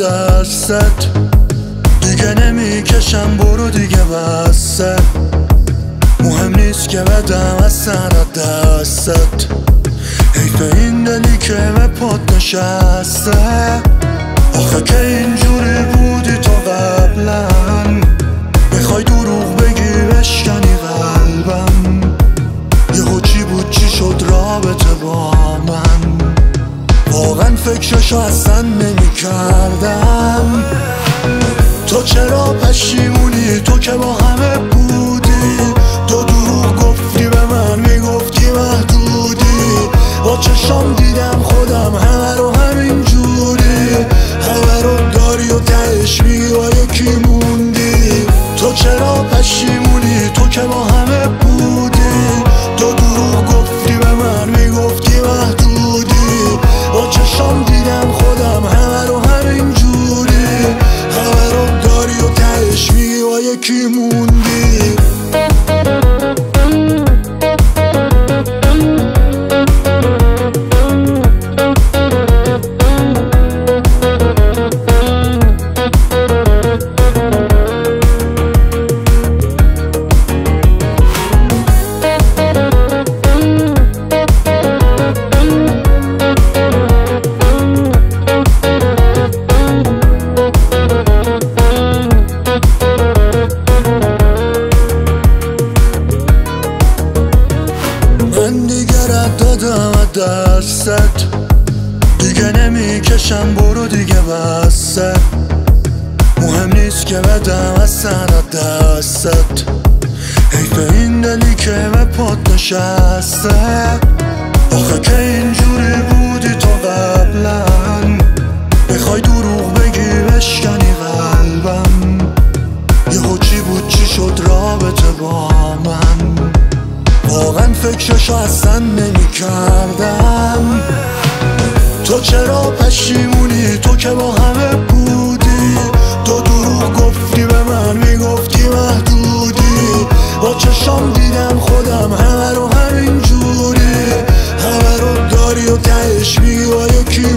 دستت دیگه نمی‌کشم برو دیگه بسته مهم نیست که بدم از سر دستت. حیف این دلی که به پات نشسته. آخه که اینجوری بودی تو قبلا می‌خوای دروغ بگی بشکنی قلبم. یهو چی بود چی شد؟ رابطه با فکرشو اصلا نمی کردم تو چرا پشیمونی؟ تو که با همه بودی میگی دادم از دستت دیگه نمی‌کشم برو دیگه بسته مهم نیست که بدم از سر دستت. حیف این دلی که به پات نشسته. آخه که فراموشو اصلا نمی کردم تو چرا پشیمونی؟ تو که با همه بودی. تو دروغ گفتی به من می‌گفتی محدودی. با چشام دیدم خودم همه رو همین جوری همه رو داری و تهش میگی یکی